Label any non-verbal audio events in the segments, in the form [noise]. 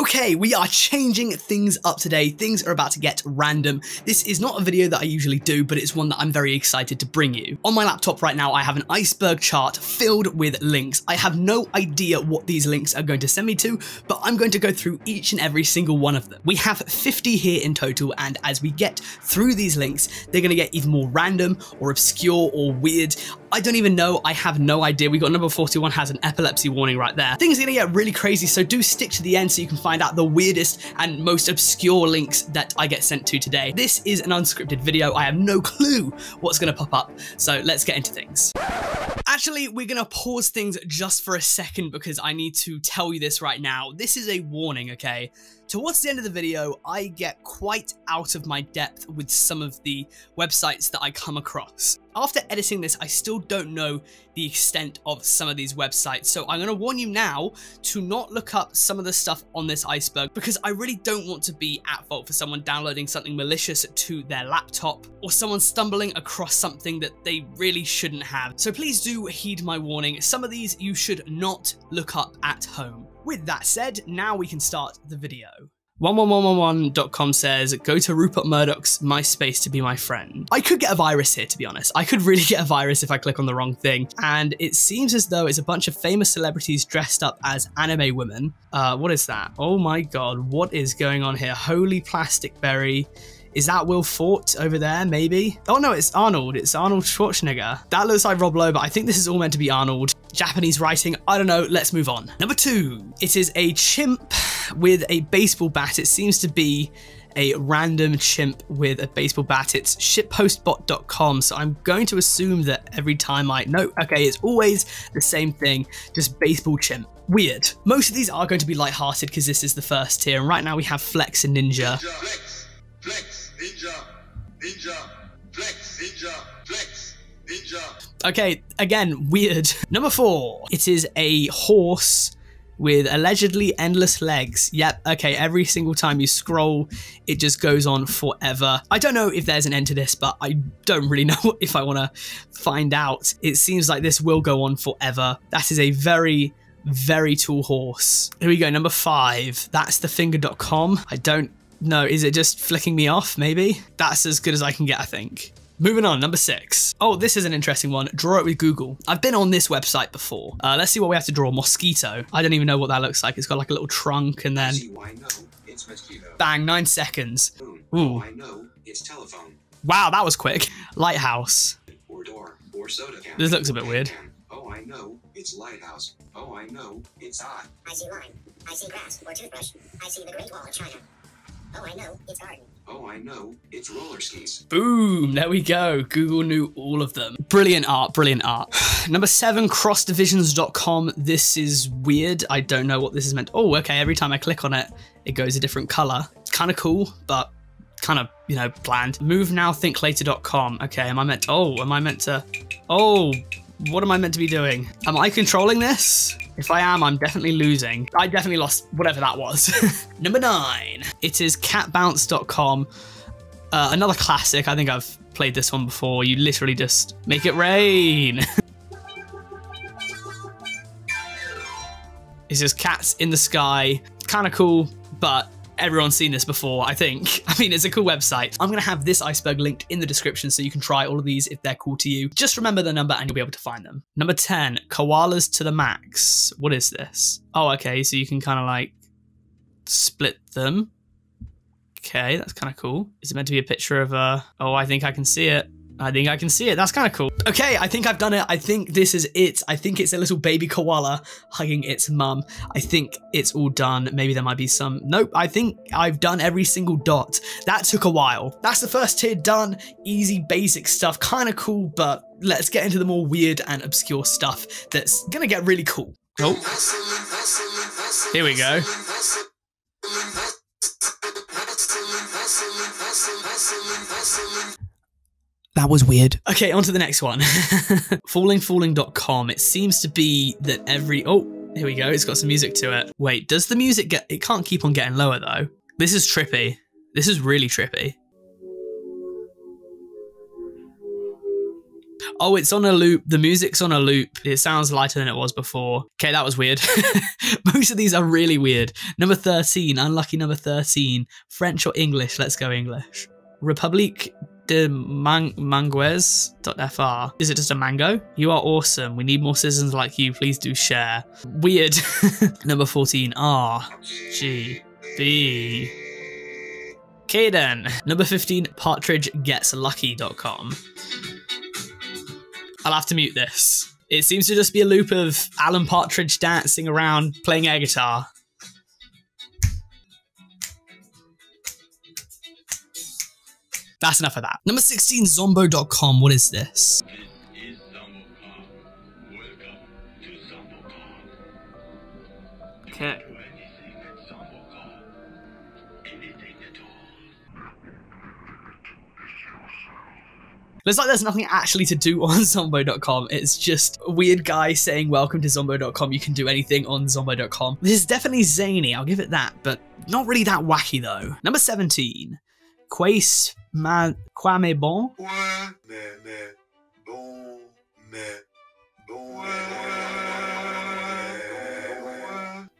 Okay, we are changing things up today. Things are about to get random. This is not a video that I usually do, but it's one that I'm very excited to bring you. On my laptop right now, I have an iceberg chart filled with links. I have no idea what these links are going to send me to, but I'm going to go through each and every single one of them. We have 50 here in total, and as we get through these links, they're going to get even more random or obscure or weird. I don't even know. I have no idea. We got number 41 has an epilepsy warning right there. Things are to get really crazy, so do stick to the end so you can find out the weirdest and most obscure links that I get sent to today. This is an unscripted video. I have no clue what's to pop up, so let's get into things. Actually, we're going to pause things just for a second because I need to tell you this right now. This is a warning, okay? Towards the end of the video, I get quite out of my depth with some of the websites that I come across. After editing this, I still don't know the extent of some of these websites, so I'm going to warn you now to not look up some of the stuff on this iceberg because I really don't want to be at fault for someone downloading something malicious to their laptop or someone stumbling across something that they really shouldn't have. So please do heed my warning. Some of these you should not look up at home. With that said, now we can start the video. 11111.com says, go to Rupert Murdoch's MySpace to be my friend. I could get a virus here, to be honest. I could really [laughs] get a virus if I click on the wrong thing. And it seems as though it's a bunch of famous celebrities dressed up as anime women. Uh, what is that? Oh my god, what is going on here? Holy plastic berry. Is that Will Forte over there, maybe? Oh no, it's Arnold. It's Arnold Schwarzenegger. That looks like Rob Lowe, but I think this is all meant to be Arnold. Japanese writing, I don't know, let's move on. Number two, it is a chimp with a baseball bat. It seems to be a random chimp with a baseball bat. It's shitpostbot.com. So I'm going to assume that every time I, no, okay, it's always the same thing, just baseball chimp. Weird. Most of these are going to be light-hearted because this is the first tier. And right now we have Flex and Ninja. Ninja, flex, flex, ninja, ninja, flex, ninja, flex, ninja. Okay, again, weird. [laughs] Number four, it is a horse with allegedly endless legs. Yep, okay, every single time you scroll, it just goes on forever. I don't know if there's an end to this, but I don't really [laughs] know if I want to find out. It seems like this will go on forever. That is a very very tall horse. Here we go, number five. That's thefinger.com. I don't know. Is it just flicking me off, maybe? That's as good as I can get, I think. Moving on, number six. Oh, this is an interesting one. Draw it with Google. I've been on this website before. Uh, let's see what we have to draw. Mosquito. I don't even know what that looks like. It's got like a little trunk and then See why no, it's mosquito. bang, nine seconds. Ooh. Oh, I know, it's telephone. Wow, that was quick. Lighthouse. Or door. Or soda can. This looks a bit weird. Oh, I know, it's lighthouse. Oh, I know, it's eye. I see lime. I see grass or toothbrush. I see the Great Wall of China. Oh, I know, it's garden. Oh, I know, it's roller skis. Boom, there we go. Google knew all of them. Brilliant art, brilliant art. [sighs] Number seven, crossdivisions.com. This is weird. I don't know what this is meant. Oh, okay. Every time I click on it, it goes a different color. It's kind of cool, but kind of, you know, bland. Move now, think later.com. Okay, am I meant to, oh, am I meant to, oh, what am I meant to be doing? Am I controlling this? If I am, I'm definitely losing. I definitely lost whatever that was. [laughs] Number nine, it is catbounce.com. Uh, another classic. I think I've played this one before. You literally just make it rain. [laughs] it's just cats in the sky. Kind of cool, but everyone's seen this before, I think. [laughs] I mean, it's a cool website. I'm going to have this iceberg linked in the description so you can try all of these if they're cool to you. Just remember the number and you'll be able to find them. Number 10, koalas to the max. What is this? Oh, okay, so you can kind of like split them. Okay, that's kind of cool. Is it meant to be a picture of a... Oh, I think I can see it. I think I can see it. That's kind of cool. Okay, I think I've done it. I think this is it. I think it's a little baby koala hugging its mum. I think it's all done. Maybe there might be some... Nope, I think I've done every single dot. That took a while. That's the first tier done. Easy, basic stuff. Kind of cool, but let's get into the more weird and obscure stuff that's going to get really cool. Oh, here we go. That was weird. Okay, on to the next one. [laughs] Fallingfalling.com. It seems to be that every. Oh, here we go. It's got some music to it. Wait, does the music get. It can't keep on getting lower, though. This is trippy. This is really trippy. Oh, it's on a loop. The music's on a loop. It sounds lighter than it was before. Okay, that was weird. [laughs] Most of these are really weird. Number 13, unlucky number 13. French or English? Let's go English. Republique de Man- Manguez.fr. Is it just a mango? You are awesome. We need more citizens like you. Please do share. Weird. [laughs] number 14, R, G, B. Okay. Number 15, partridgegetslucky.com. I'll have to mute this. It seems to just be a loop of Alan Partridge dancing around playing air guitar. That's enough of that. Number 16, Zombo.com. What is this? This is ZomboCom. Welcome to ZomboCom. Okay. Do anything at ZomboCom. Anything at all. Looks like there's nothing actually to do on [laughs] Zombo.com. It's just a weird guy saying welcome to Zombo.com. You can do anything on Zombo.com. This is definitely zany, I'll give it that, but not really that wacky though. Number 17, Quace Ma Kwame Bon. Bon, bon,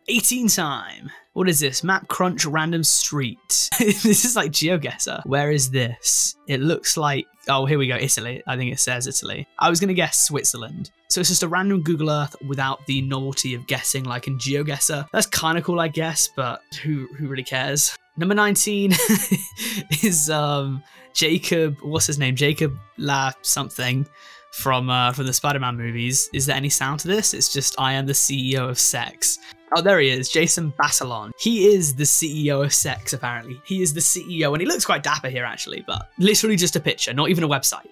18 time. What is this? Map Crunch Random Street. [laughs] this is like GeoGuessr. Where is this? It looks like, oh, here we go, Italy. I think it says Italy. I was to guess Switzerland. So it's just a random Google Earth without the novelty of guessing like in GeoGuessr. That's kind of cool, I guess, but who, who really cares? Number 19 [laughs] is um, Jacob, what's his name? Jacob La something from uh, from the Spider-Man movies. Is there any sound to this? It's just I am the CEO of sex. Oh, there he is, Jason Batalon. He is the CEO of sex, apparently. He is the CEO, and he looks quite dapper here, actually, but literally just a picture, not even a website.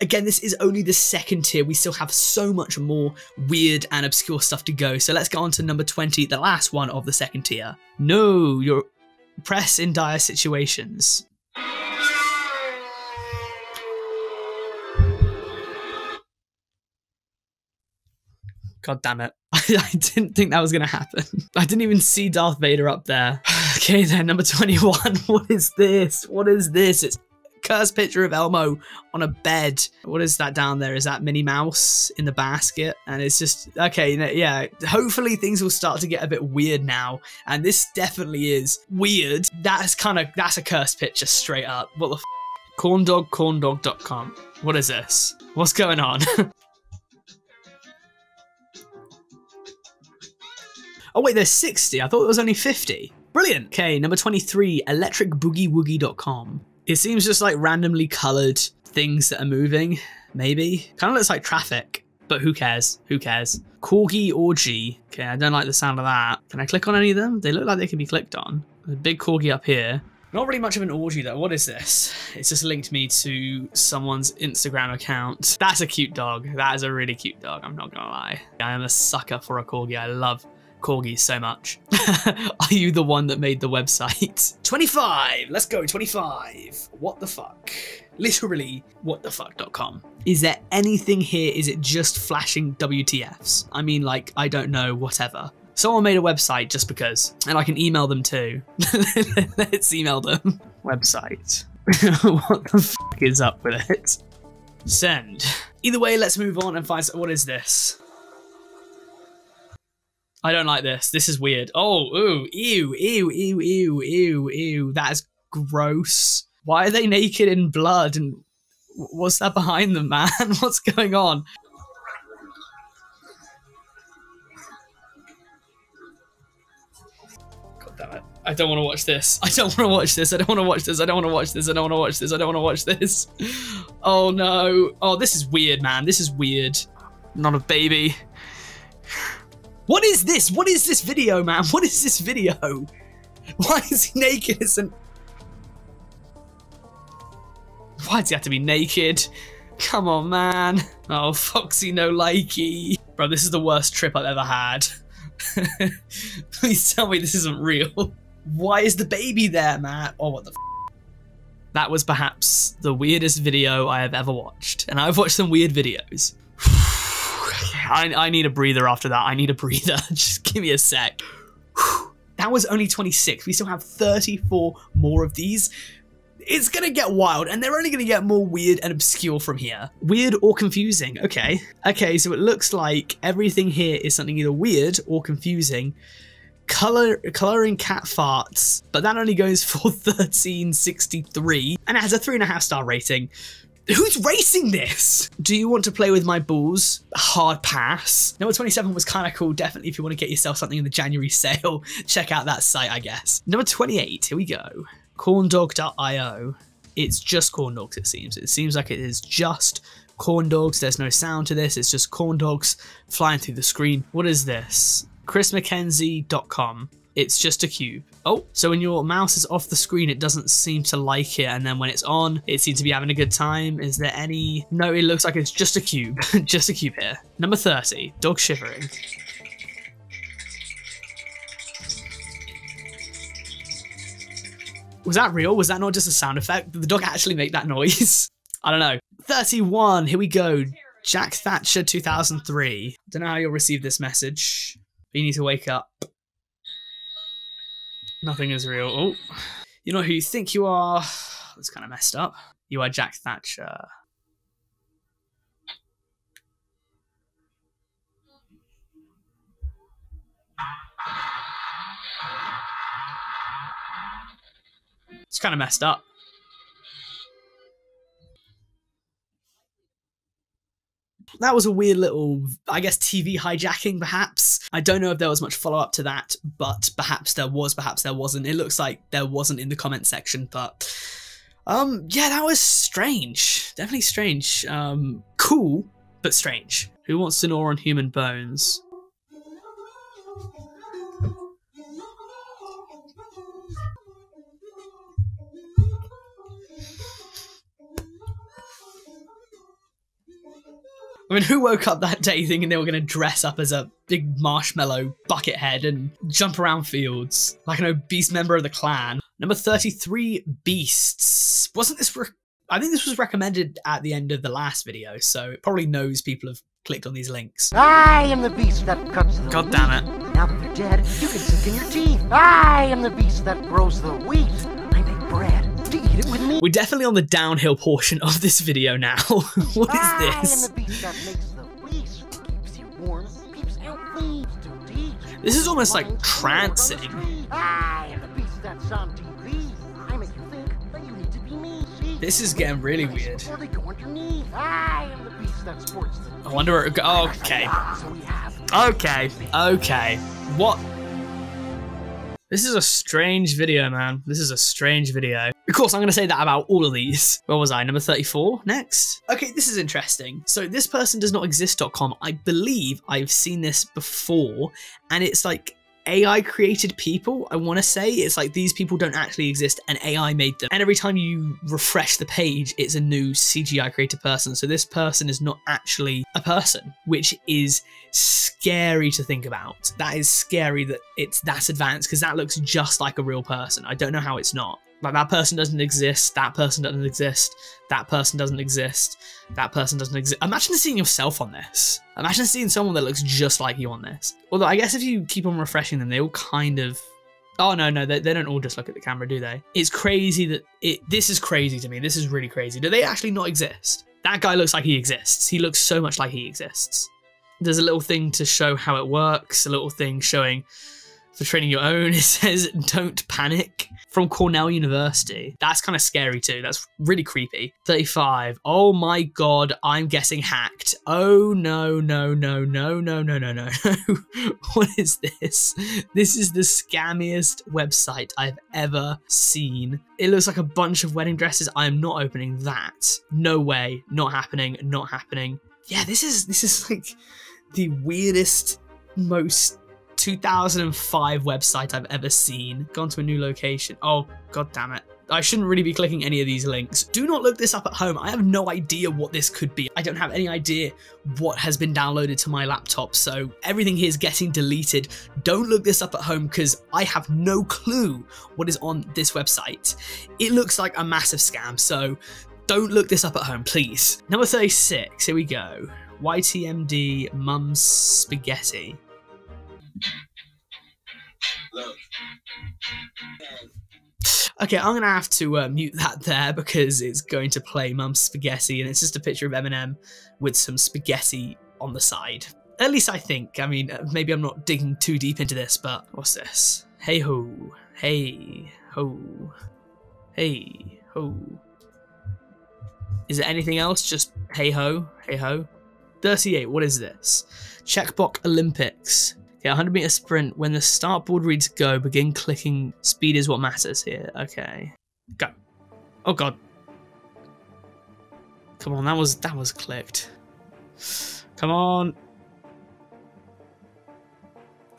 Again, this is only the second tier. We still have so much more weird and obscure stuff to go. So let's go on to number 20, the last one of the second tier. No, your press in dire situations. God damn it. [laughs] I didn't think that was going to happen. [laughs] I didn't even see Darth Vader up there. [sighs] okay, then, number 21. [laughs] What is this? What is this? It's cursed picture of Elmo on a bed. What is that down there? Is that Minnie Mouse in the basket? And it's just, okay, yeah. Hopefully things will start to get a bit weird now. And this definitely is weird. That's kind of, that's a cursed picture straight up. What the f? Corndogcorndog.com. What is this? What's going on? [laughs] Oh wait, there's 60. I thought it was only 50. Brilliant. Okay, number 23, electricboogieWoogie.com. It seems just like randomly colored things that are moving, maybe. Kind of looks like traffic, but who cares? Who cares? Corgi Orgy. Okay, I don't like the sound of that. Can I click on any of them? They look like they can be clicked on. A big corgi up here. Not really much of an orgy though. What is this? It's just linked me to someone's Instagram account. That's a cute dog. That is a really cute dog. I'm not gonna lie. I am a sucker for a corgi. I love corgis so much. [laughs] Are you the one that made the website? [laughs] 25. Let's go. 25. What the fuck? Literally, whatthefuck.com. Is there anything here? Is it just flashing WTFs? I mean, like, I don't know, whatever. Someone made a website just because, and I can email them too. [laughs] Let's email them. Website. what the fuck is up with it? Send. Either way, let's move on and find. What is this? I don't like this. This is weird. Oh, ooh, ew, ew, ew, ew, ew, ew. That is gross. Why are they naked in blood? And what's that behind them, man? [laughs] What's going on? God damn it. I don't want [laughs] to watch this. I don't want to watch this. I don't want to watch this. I don't want to watch this. I don't want to watch this. I don't want to watch this. [laughs] Oh no. Oh, this is weird, man. This is weird. Not a baby. What is this? What is this video, man? What is this video? [laughs] Why is he naked? An... Why does he have to be naked? Come on, man. Oh, Foxy no likey. Bro, this is the worst trip I've ever had. [laughs] Please tell me this isn't real. Why is the baby there, man? Oh, what the That was perhaps the weirdest video I have ever watched. And I've watched some weird videos. I, I need a breather after that. I need a breather. [laughs] Just give me a sec. [sighs] That was only 26. We still have 34 more of these. It's gonna get wild, and they're only gonna get more weird and obscure from here. Weird or confusing, okay. Okay, so it looks like everything here is something either weird or confusing. Color, coloring cat farts, but that only goes [laughs] for 1363, and it has a three and a half star rating. Who's racing this? Do you want to play with my balls? Hard pass. Number 27 was kind of cool. Definitely, if you want to get yourself something in the January [laughs] sale, check out that site, I guess. Number 28, here we go. Corndog.io. It's just corn dogs, it seems. It seems like it is just corn dogs. There's no sound to this. It's just corn dogs flying through the screen. What is this? ChrisMcKenzie.com. It's just a cube. Oh, so when your mouse is off the screen, it doesn't seem to like it, and then when it's on, it seems to be having a good time. Is there any... No, it looks like it's just a cube. [laughs] just a cube here. Number 30, Dog Shivering. Was that real? Was that not just a sound effect? Did the dog actually make that [laughs] noise? I don't know. 31, here we go. Jack Thatcher 2003. Don't know how you'll receive this message. But you need to wake up. Nothing is real. Oh, you know who you think you are? That's kind of messed up. You are Jack Thatcher. It's kind of messed up. That was a weird little, I guess, TV hijacking, perhaps. I don't know if there was much follow up to that, but perhaps there was, perhaps there wasn't. It looks like there wasn't in the comment section, but um, yeah, that was strange. Definitely strange. Um, cool, but strange. Who wants to gnaw on human bones? I mean, who woke up that day thinking they were going to dress up as a big marshmallow bucket head and jump around fields like an obese member of the clan? Number 33, Beasts. Wasn't this... I think this was recommended at the end of the last video, so it probably knows people have clicked on these links. I am the beast that cuts the God damn it. Now that you're dead, you can sink in your teeth. I am the beast that grows the wheat. We're definitely on the downhill portion of this video now. [laughs] what is this? the beast that makes the wheat. Keeps you warm, keeps out thieves to teach. This is almost like trancing. from the tree. I am the beast that's on TV. I make you think that you need to be me. See? This is getting really weird. Before they go underneath. I am the beast that sports the I wonder where it go. Okay. So we have Okay. Okay. What? This is a strange video, man. This is a strange video. Of course, I'm going to say that about all of these. Where was I? Number 34 next? Okay, this is interesting. So this person does not exist.com. I believe I've seen this before and it's like AI created people, I want to say. It's like these people don't actually exist and AI made them. And every time you refresh the page, it's a new CGI created person. So this person is not actually a person, which is scary to think about. That is scary that it's that advanced because that looks just like a real person. I don't know how it's not. Like that person doesn't exist, that person doesn't exist, that person doesn't exist, that person doesn't exist. Imagine seeing yourself on this. Imagine seeing someone that looks just like you on this. Although I guess if you keep on refreshing them, they all kind of Oh no, no, they, they don't all just look at the camera, do they? It's crazy that it. This is crazy to me. This is really crazy. Do they actually not exist? That guy looks like he exists. He looks so much like he exists. There's a little thing to show how it works. A little thing showing for training your own. [laughs] It says "Don't panic" from Cornell University. That's kind of scary too. That's really creepy. 35. Oh my god, I'm getting hacked. Oh no, no, no, no, no, no, no, no. [laughs] what is this? This is the scammiest website I've ever seen. It looks like a bunch of wedding dresses. I am not opening that. No way. Not happening. Not happening. Yeah, this is this is like the weirdest, most 2005 website I've ever seen. Gone to a new location. Oh, god damn it. I shouldn't really be clicking any of these links. Do not look this up at home. I have no idea what this could be. I don't have any idea what has been downloaded to my laptop, so everything here is getting deleted. Don't look this up at home because I have no clue what is on this website. It looks like a massive scam, so don't look this up at home, please. Number 36, here we go. YTMD Mum's Spaghetti. Okay, I'm gonna have to uh, mute that there because it's going to play Mum Spaghetti, and it's just a picture of Eminem with some spaghetti on the side. At least I think. I mean, uh, maybe I'm not digging too deep into this, but what's this? Hey ho, hey ho, hey ho. Is there anything else? Just hey ho, hey ho. 38. What is this? Checkbox Olympics. Okay, 100 meter sprint. When the start board reads go, begin clicking. Speed is what matters here. Okay, go. Oh god. Come on, that was that was clicked. Come on.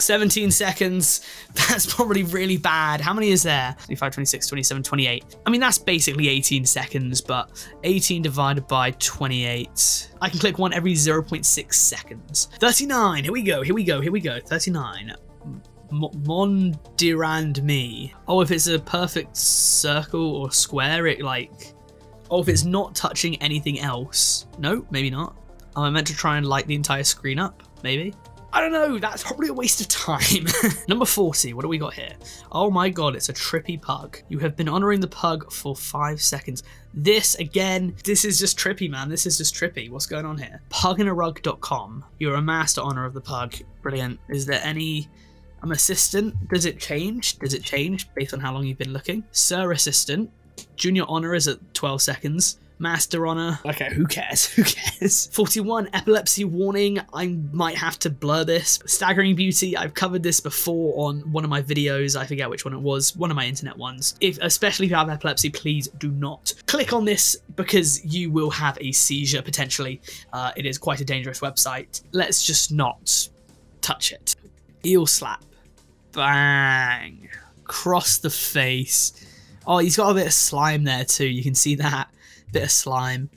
17 seconds. [laughs] That's probably really bad. How many is there? 25, 26, 27, 28. I mean, that's basically 18 seconds, but 18 divided by 28. I can click one every 0.6 seconds. 39. Here we go. Here we go. Here we go. 39. M- Mondrian me. Oh, if it's a perfect circle or square, it like. Oh, if it's not touching anything else. No, maybe not. Am I meant to try and light the entire screen up? Maybe. I don't know, that's probably a waste of time. [laughs] Number 40, what do we got here? Oh my god, it's a trippy pug. You have been honouring the pug for five seconds. This, again, this is just trippy, man. This is just trippy. What's going on here? Puginarug.com. You're a master honour of the pug. Brilliant. Is there any... I'm assistant. Does it change? Does it change based on how long you've been looking? Sir assistant. Junior honour is at 12 seconds. Master Honor. Okay, who cares? [laughs] Who cares? 41, Epilepsy Warning. I might have to blur this. Staggering Beauty. I've covered this before on one of my videos. I forget which one it was. One of my internet ones. If, especially if you have epilepsy, please do not click on this because you will have a seizure potentially. Uh, it is quite a dangerous website. Let's just not touch it. Eel Slap. Bang. Cross the face. Oh, he's got a bit of slime there too. You can see that bit of slime.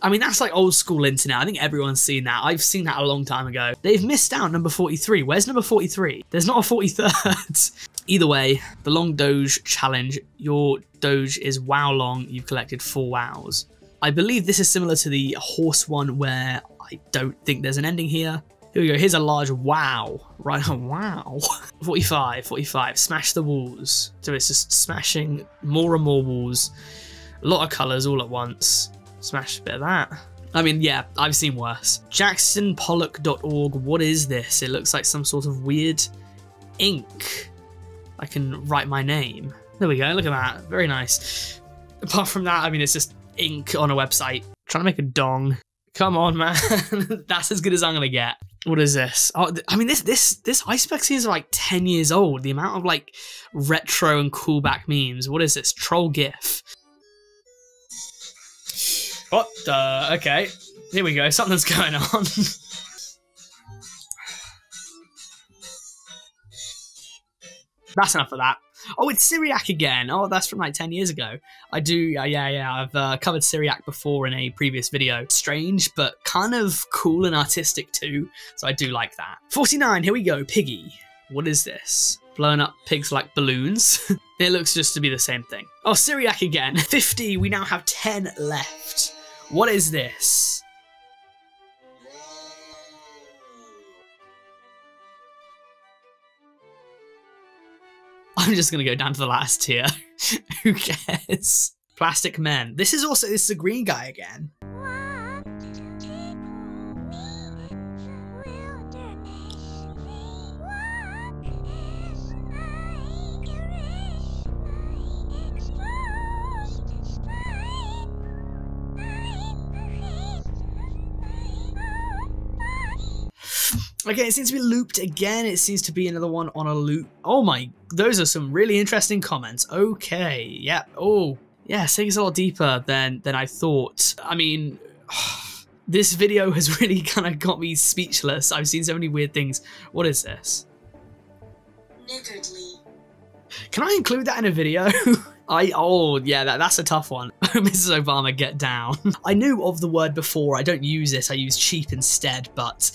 I mean, that's like old school internet. I think everyone's seen that. I've seen that a long time ago. They've missed out number 43. Where's number 43? There's not a 43rd. [laughs] Either way, the long Doge challenge. Your Doge is wow long. You've collected four wows. I believe this is similar to the horse one where I don't think there's an ending here. Here we go. Here's a large wow. Right. [laughs] On. Wow. [laughs] 45, 45. Smash the walls. So it's just smashing more and more walls. A lot of colours all at once. Smash a bit of that. I mean, yeah, I've seen worse. JacksonPollock.org. What is this? It looks like some sort of weird ink. I can write my name. There we go. Look at that. Very nice. Apart from that, I mean, it's just ink on a website. trying to make a dong. Come on, man. [laughs] That's as good as I'm gonna get. What is this? Oh, I mean, this this this iceberg scene is like ten years old. The amount of like retro and coolback memes. What is this? Troll GIF. Oh, what the? Okay, here we go. Something's going on. [laughs] That's enough of that. Oh, it's Cyriak again. Oh, that's from like 10 years ago. I do, yeah, yeah, yeah. I've uh, covered Cyriak before in a previous video. Strange, but kind of cool and artistic too. So I do like that. 49, here we go. Piggy. What is this? Blowing up pigs like balloons. [laughs] it looks just to be the same thing. Oh, Cyriak again. [laughs] 50, we now have 10 left. What is this? I'm just gonna go down to the last tier. [laughs] Who cares? Plastic Men. This is also this is a green guy again. Okay, it seems to be looped again. It seems to be another one on a loop. Oh my, those are some really interesting comments. Okay, yeah. Oh, yeah, Sega's a lot deeper than than I thought. I mean, [sighs] this video has [laughs] really kind of got me speechless. I've seen so many weird things. What is this? Niggardly. Can I include that in a video? [laughs] I oh yeah, that, that's a tough one. [laughs] Mrs. Obama, get down. I knew of the word before. I don't use it. I use cheap instead. But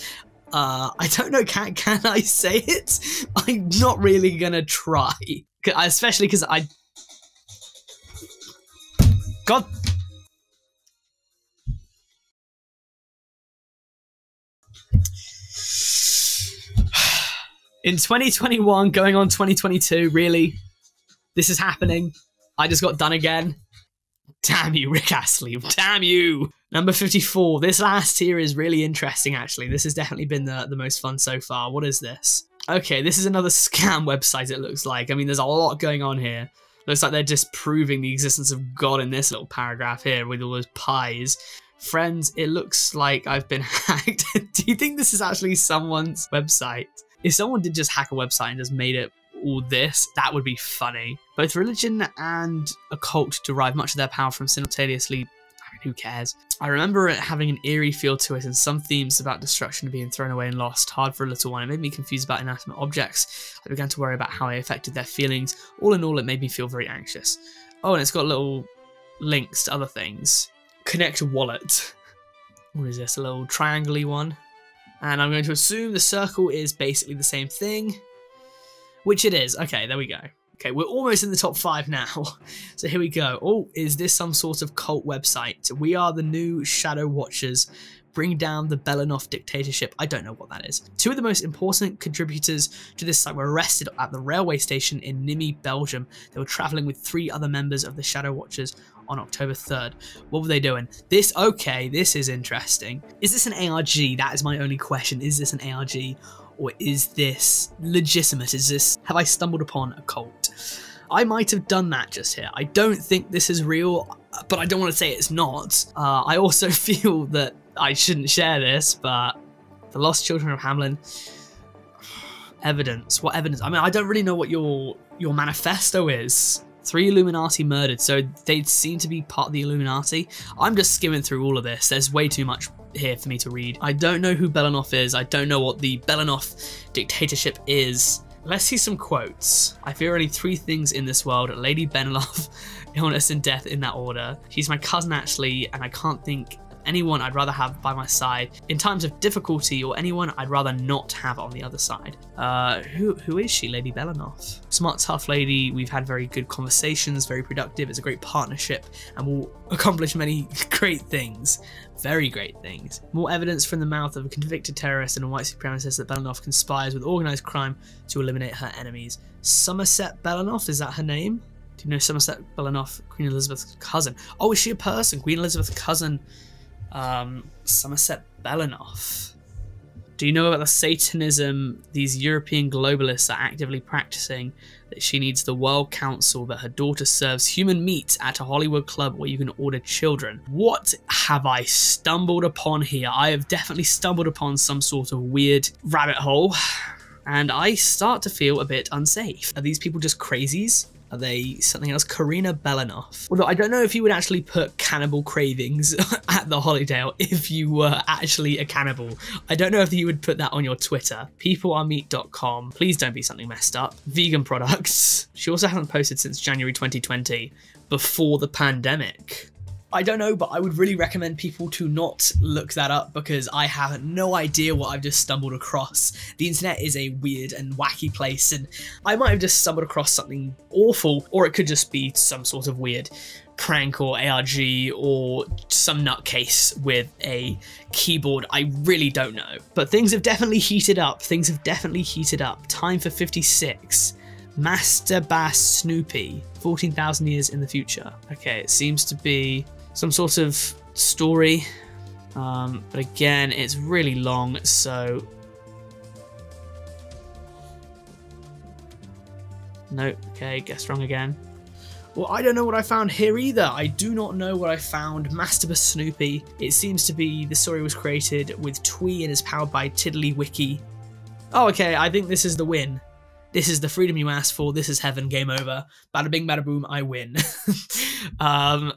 uh, I don't know. Can can I say it? I'm not really gonna try, especially because I. God. [sighs] In 2021, going on 2022, really? This is happening? I just got done again? Damn you, Rick Astley. Damn you. Number 54. This last tier is really interesting, actually. This has definitely been the, the most fun so far. What is this? Okay, this is another [laughs] scam website, it looks like. I mean, there's a lot going on here. Looks like they're disproving the existence of God in this little paragraph here with all those pies. Friends, it looks like I've been [laughs] hacked. Do you think this is actually someone's website? If someone did just hack a website and just made it all this, that would be funny. Both religion and occult derive much of their power from simultaneously. Who cares? I remember it having an eerie feel to it and some themes about destruction being thrown away and lost. Hard for a little while. It made me confused about inanimate objects. I began to worry about how I affected their feelings. All in all, it made me feel very anxious. Oh, and it's got little links to other things. Connect wallet. [laughs] What is this? A little triangle one? And I'm going to assume the circle is basically the same thing. Which it is. Okay, there we go. Okay, we're almost in the top five now. [laughs] So here we go. Oh, is this some sort of cult website? We are the new Shadow Watchers. Bring down the Belanov dictatorship. I don't know what that is. Two of the most important contributors to this site were arrested at the railway station in Nîmes, Belgium. They were traveling with three other members of the Shadow Watchers on October 3rd. What were they doing? This, okay, this is interesting. Is this an ARG? That is my only question. Is this an ARG? Or is this legitimate? Is this, have I stumbled upon a cult? I might have done that just here. I don't think this is real, but I don't want to say it's not. Uh, I also [laughs] feel that I shouldn't share this, but the Lost Children of Hamelin, [sighs] evidence. What evidence? I mean, I don't really know what your your manifesto is. Three Illuminati murdered, so they seem to be part of the Illuminati. I'm just skimming through all of this. There's way too much here for me to read. I don't know who Belanov is. I don't know what the Belanov dictatorship is. Let's see some quotes. I fear only three things in this world Lady Benilov, [laughs] illness, and death in that order. She's my cousin, actually, and I can't think anyone I'd rather have by my side in times of difficulty or anyone I'd rather not have on the other side. Uh, who, who is she, Lady Belanov? Smart, tough lady. We've had very good conversations, very productive. It's a great partnership and we'll accomplish many [laughs] great things. Very great things. More evidence from the mouth of a convicted terrorist and a white supremacist that Belanov conspires with organised crime to eliminate her enemies. Somerset Belanov, is that her name? Do you know Somerset Belanov, Queen Elizabeth's cousin? Oh, is she a person? Queen Elizabeth's cousin um, Somerset Belanov. Do you know about the Satanism these European globalists are actively practicing? That she needs the World Council, that her daughter serves human meat at a Hollywood club where you can order children. What have I stumbled upon here? I have definitely stumbled upon some sort of weird rabbit hole, and I start to feel a bit unsafe. Are these people just crazies? Are they something else? Karina Belanov. Although I don't know if you would actually put cannibal cravings [laughs] at the Hollydale if you were actually a cannibal. I don't know if you would put that on your Twitter. Peoplearemeat.com. Please don't be something messed up. Vegan products. She also hasn't posted since January 2020, before the pandemic. I don't know, but I would really recommend people to not look that up because I have no idea what I've just stumbled across. The internet is a weird and wacky place, and I might have just stumbled across something awful, or it could just be some sort of weird prank or ARG or some nutcase with a keyboard. I really don't know. But things have definitely heated up. Things have definitely heated up. Time for 56. Master Bass Snoopy, 14,000 years in the future. Okay, it seems to be some sort of story. Um, but again, it's really long, so. Nope, okay, guess wrong again. Well, I don't know what I found here either. I do not know what I found. Masterbus Snoopy. It seems to be the story was created with Twee and is powered by TiddlyWiki. Oh, okay, I think this is the win. This is the freedom you asked for. This is heaven. Game over. Bada bing, bada boom. I win. [laughs] um,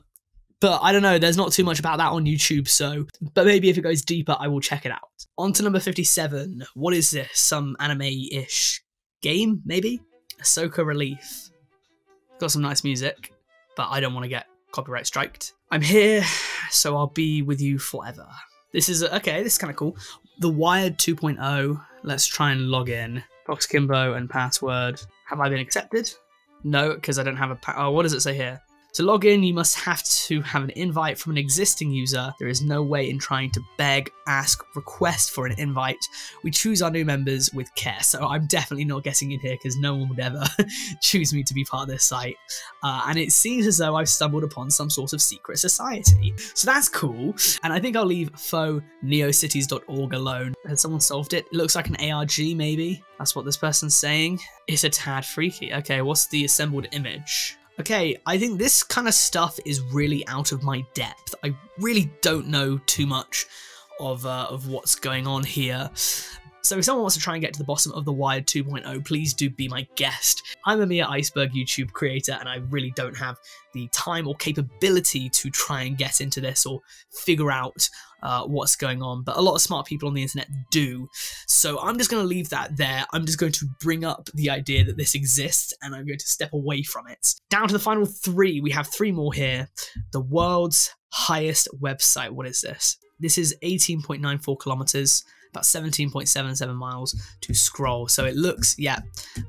but I don't know, there's not too much about that on YouTube, so but maybe if it goes deeper, I will check it out. On to number 57. What is this? Some anime-ish game, maybe? Ahsoka Relief. Got some nice music, but I don't want to get copyright striked. I'm here, so I'll be with you forever. This is okay, this is kind of cool. The Wired 2.0. Let's try and log in. Fox Kimbo and password. Have I been accepted? No, because I don't have a. Pa- oh, what does it say here? To log in, you must have to have an invite from an existing user. There is no way in trying to beg, ask, request for an invite. We choose our new members with care, so I'm definitely not getting in here because no one would ever [laughs] choose me to be part of this site. Uh, and it seems as though I've stumbled upon some sort of secret society. So that's cool, and I think I'll leave fauux neocities.org alone. Has someone solved it? It looks like an ARG, maybe? That's what this person's saying. It's a tad freaky. Okay, what's the assembled image? Okay, I think this kind of stuff is really out of my depth. I really don't know too much of uh, of what's going on here. So if someone wants to try and get to the bottom of the Wired 2.0, please do be my guest. I'm a mere iceberg YouTube creator and I really don't have the time or capability to try and get into this or figure out uh, what's going on, but a lot of smart people on the internet do. So I'm just going to leave that there. I'm just going to bring up the idea that this exists and I'm going to step away from it. Down to the final three. We have three more here. The world's highest website. What is this? This is 18.94 kilometers about 17.77 miles to scroll. So it looks, yeah.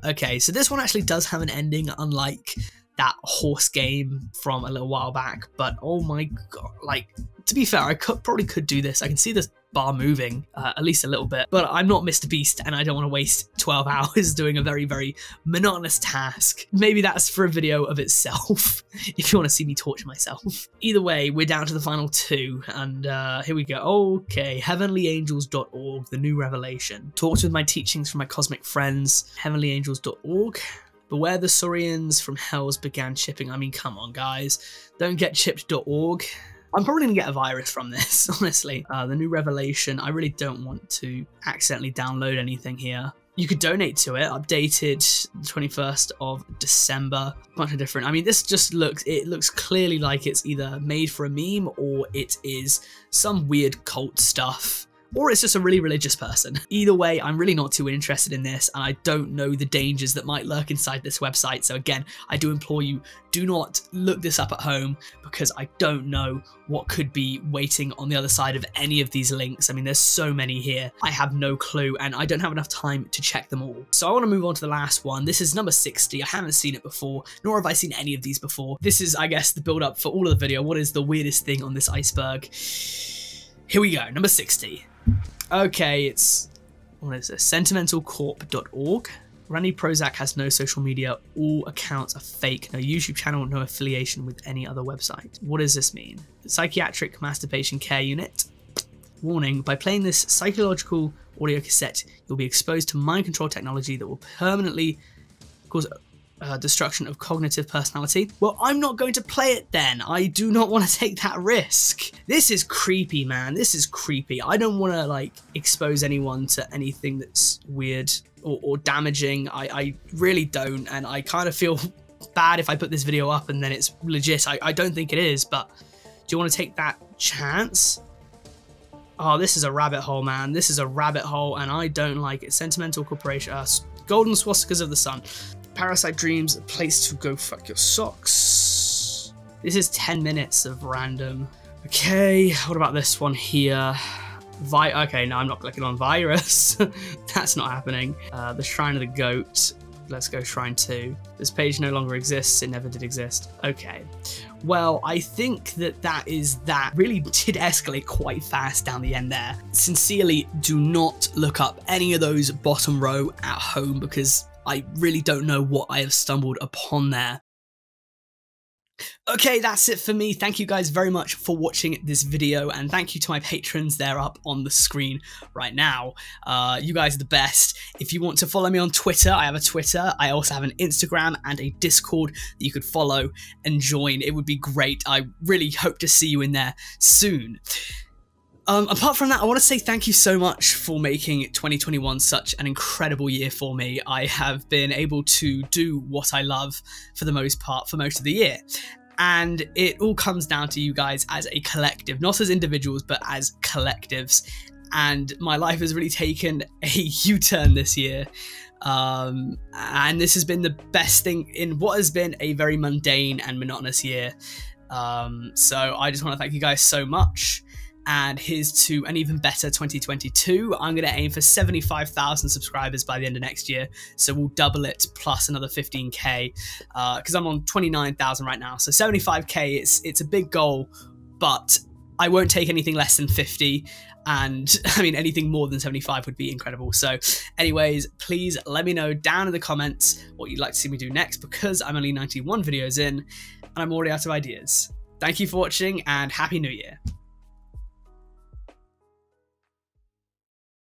Okay, so this one actually does have an ending, unlike that horse game from a little while back. But oh my god, like, to be fair, I could probably could do this. I can see this bar moving uh, at least a little bit, but I'm not Mr. Beast and I don't want to waste 12 [laughs] hours doing a very, very monotonous task. Maybe that's for a video of itself, [laughs] if you want to see me torture myself. [laughs] Either way, we're down to the final two, and uh, here we go. Okay, heavenlyangels.org, the new revelation. Talked with my teachings from my cosmic friends, heavenlyangels.org. Beware the Saurians from Hells began chipping. I mean, come on, guys. Don't get chipped.org. I'm probably going to get a virus from this, [laughs] honestly. Uh, the new revelation, I really don't want to accidentally download anything here. You could donate to it, updated 21st of December, a bunch of different. I mean, this just looks, it looks clearly like it's either made for a meme or it is some weird cult stuff or it's just a really religious person. Either way, I'm really not too interested in this, and I don't know the dangers that might lurk inside this website. So, again, I do implore you do not look this up at home because I don't know what could be waiting on the other side of any of these links. I mean, there's so many here. I have no clue, and I don't have enough time to check them all. So, I want to move on to the last one. This is number 60. I haven't seen it before, nor have I seen any of these before. This is, I guess, the build up for all of the video. What is the weirdest thing on this iceberg? Here we go, number 60. Okay, it's what is this? Sentimentalcorp.org. Randy Prozac has no social media. All accounts are fake. No YouTube channel, no affiliation with any other website. What does this mean? Psychiatric Masturbation Care Unit. Warning, by playing this psychological audio cassette, you'll be exposed to mind control technology that will permanently cause uh, destruction of cognitive personality. Well, I'm not going to play it then. I do not want to [laughs] take that risk. This is creepy, man. This is creepy. I don't want to like expose anyone to anything that's weird or, or damaging. I, I really don't, and I kind of feel [laughs] bad if I put this video up and then it's legit. I, I don't think it is, but do you want to take that chance? Oh, this is a rabbit hole, man. This is a rabbit hole, and I don't like it. Sentimental Corporation, uh, Golden Swastikas of the Sun. Parasite Dreams, a place to go fuck your socks. This is 10 minutes of random. Okay, what about this one here? Vi okay, no, I'm not clicking on virus. [laughs] That's not happening. Uh, the Shrine of the Goat. Let's go Shrine 2. This page no longer exists. It never did exist. Okay. Well, I think that that is that. Really did escalate quite fast down the end there. Sincerely, do not look up any of those bottom row at home because I really don't know what I have stumbled upon there. Okay, that's it for me. Thank you guys very much for watching this video, and thank you to my patrons. They're up on the screen right now. Uh, you guys are the best. If you want to follow me on Twitter, I have a Twitter. I also have an Instagram and a Discord that you could follow and join. It would be great. I really hope to see you in there soon. Um, apart from that, I want to say thank you so much for making 2021 such an incredible year for me. I have been able to do what I love for the most part for most of the year. And it all comes down to you guys as a collective, not as individuals, but as collectives. And my life has really taken a [laughs] U turn this year. Um, and this has been the best thing in what has been a very mundane and monotonous year. Um, so I just want to thank you guys so much and here's to an even better 2022. I'm going to aim for 75,000 subscribers by the end of next year, so we'll double it plus another 15k because uh, I'm on 29,000 right now. So 75k, it's it's a big goal, but I won't take anything less than 50 and [laughs] I mean anything more than 75 would be incredible. So anyways, please let me know down in the comments what you'd like to see me do next because I'm only 91 videos in and I'm already out of ideas. Thank you for watching and happy new year.